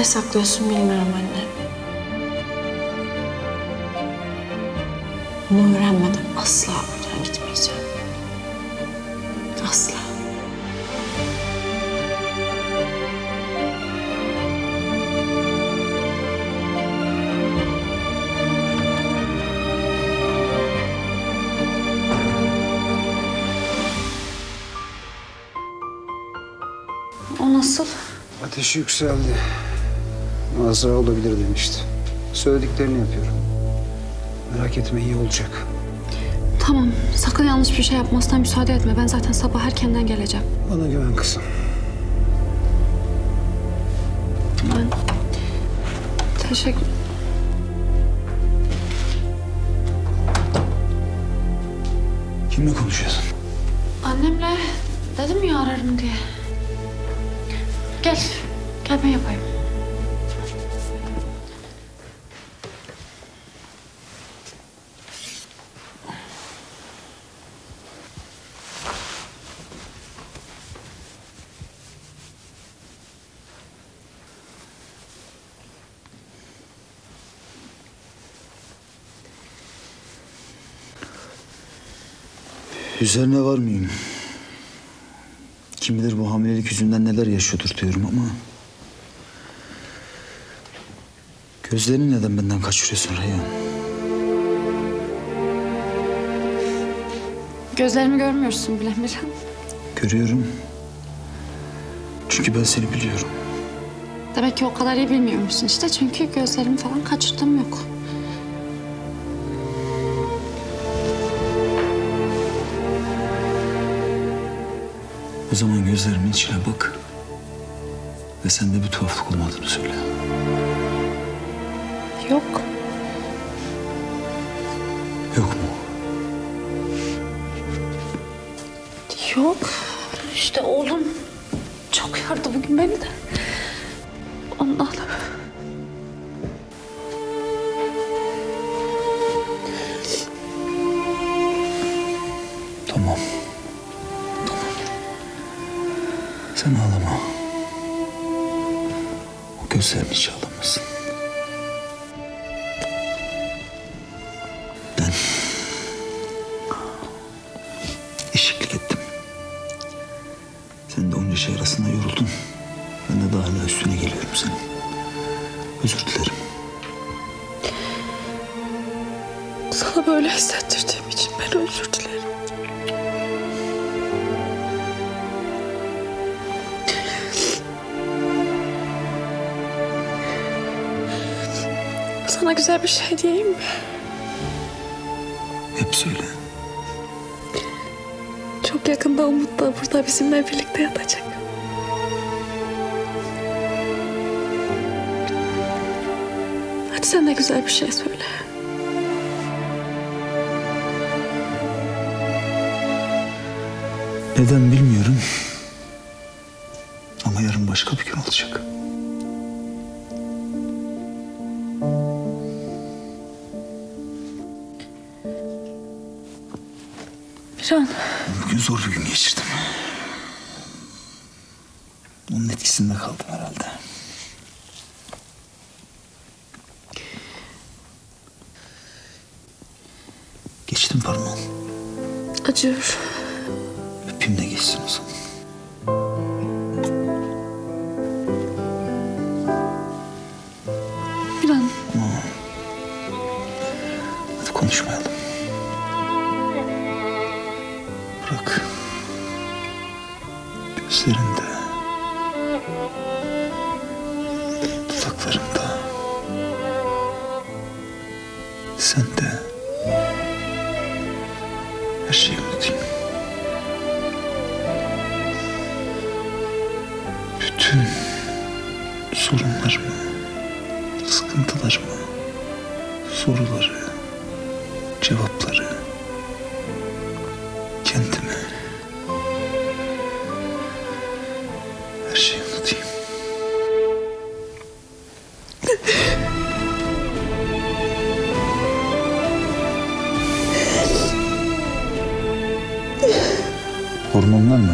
Ne saklıyorsun bilmiyorum anne. Bunu öğrenmeden asla buradan gitmeyeceğim. Asla. O nasıl? Ateşi yükseldi. Azra olabilir demişti. Söylediklerini yapıyorum. Merak etme iyi olacak. Tamam. Sakın yanlış bir şey yapmasına müsaade etme. Ben zaten sabah erkenden geleceğim. Bana güven kızım. Ben... Teşekkür... Kimle konuşuyorsun? Annemle dedim ya ararım diye. Gel. Gel ben yapayım. Üzerine var mıyım? Kim bilir bu hamilelik yüzünden neler yaşıyordur diyorum ama... Gözlerini neden benden kaçırıyorsun Reyhan? Gözlerimi görmüyorsun bile Miran. Görüyorum. Çünkü ben seni biliyorum. Demek ki o kadar iyi bilmiyormuşsun işte. Çünkü gözlerimi falan kaçırdığım yok. O zaman gözlerimin içine bak. Ve sende bir tuhaflık olmadığını söyle. Yok. Yok mu? Yok. İşte oğlum çok yordu bugün beni de. Tamam. Tamam. Sen ağlama. O gözlerin hiç ağlamasın. Ben eşeklik ettim. Sen de onca şey arasında yoruldun. Ben de daha hala üstüne geliyorum senin. Özür dilerim. Sana böyle hissettirdiğim için ben özür dilerim. Sana güzel bir şey diyeyim mi? Hep söyle. Çok yakında Umut da burada bizimle birlikte yatacak. Hadi sen de güzel bir şey söyle. Neden bilmiyorum. Ama yarın başka bir gün olacak. Miran, Bugün zor bir gün geçirdim. Onun etkisinde kaldım herhalde. Geçtim parmağım. acıyor. Öpeyim de geçsin o zaman. Bırak. Gözlerinde. Dudaklarında. Sen de. Her şeyi unutayım. Bütün sorunlarımı, sıkıntılarımı, soruları, cevapları kendime her şeyi unutayım. Hormonlar mı?